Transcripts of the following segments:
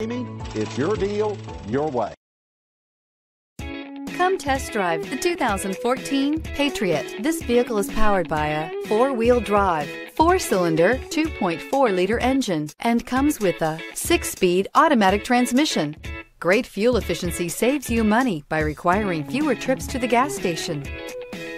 Amy, it's your deal, your way. Come test drive the 2014 Patriot. This vehicle is powered by a four-wheel drive, four-cylinder, 2.4-liter engine and comes with a six-speed automatic transmission. Great fuel efficiency saves you money by requiring fewer trips to the gas station.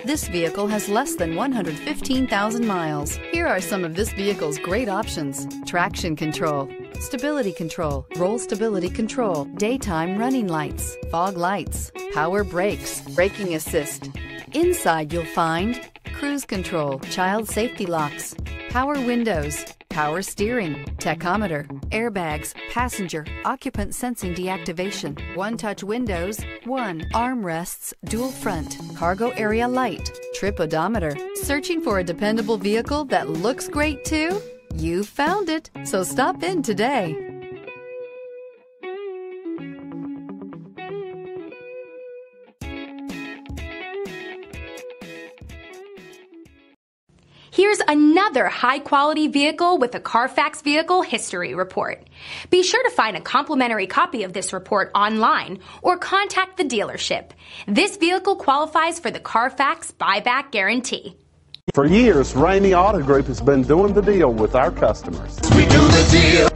This vehicle has less than 115,000 miles. Here are some of this vehicle's great options. Traction control, stability control, roll stability control, daytime running lights, fog lights, power brakes, braking assist. Inside you'll find cruise control, child safety locks, power windows, power steering, tachometer, airbags, passenger, occupant sensing deactivation, one touch windows, one armrests, dual front, cargo area light, trip odometer. Searching for a dependable vehicle that looks great too? You found it, so stop in today. Here's another high quality vehicle with a Carfax Vehicle History Report. Be sure to find a complimentary copy of this report online or contact the dealership. This vehicle qualifies for the Carfax Buyback Guarantee. For years, Ramey Auto Group has been doing the deal with our customers. We do the deal.